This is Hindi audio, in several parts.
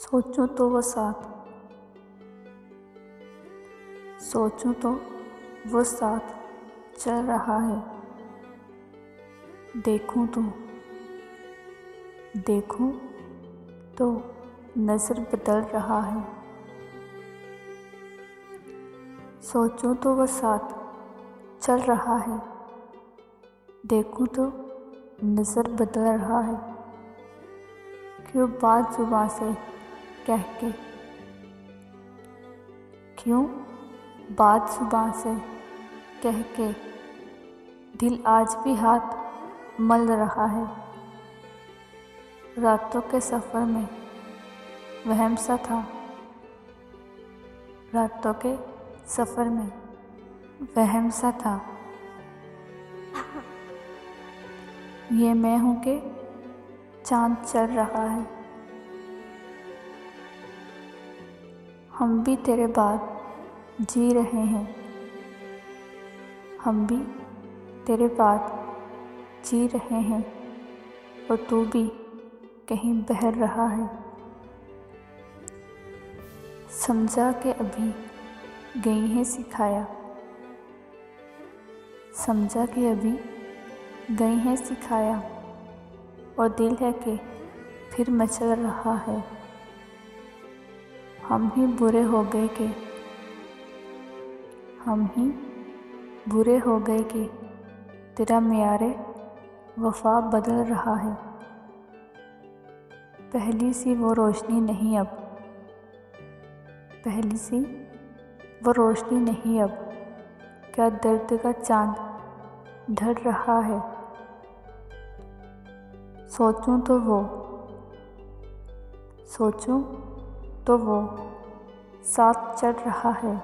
सोचूं तो वो साथ। सोचूं तो वो साथ चल रहा है। देखूँ तो देखूँ तो नज़र बदल रहा है। सोचूं तो वो साथ चल रहा है। देखूँ तो नज़र बदल रहा है। क्यों बात जुबा से कह के। क्यों? बात ज़ुबान से कह के। दिल आज भी हाथ मल रहा है। रातों के सफ़र में वहम सा था। रातों के सफ़र में वहम सा था। ये मैं हूँ कि चाँद चल रहा है। हम भी तेरे बाद जी रहे हैं। हम भी तेरे बाद जी रहे हैं और तू भी कहीं बहर रहा है। समझा के अभी गई है सिखाया। समझा के अभी गई है सिखाया। और दिल है कि फिर मचल रहा है। हम ही बुरे हो गए के। हम ही बुरे हो गए कि। तेरा म्यार वफा बदल रहा है। पहली सी वो रोशनी नहीं अब। पहली सी वो रोशनी नहीं अब। क्या दर्द का चाँद ढल रहा है? सोचूं तो वो। सोचूं तो वो साथ चढ़ रहा है।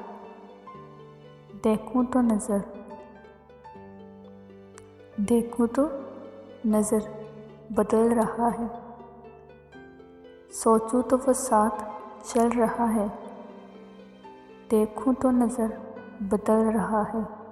देखूँ तो नज़र। देखूँ तो नज़र बदल रहा है। सोचूं तो वो साथ चल रहा है। देखूँ तो नज़र बदल रहा है।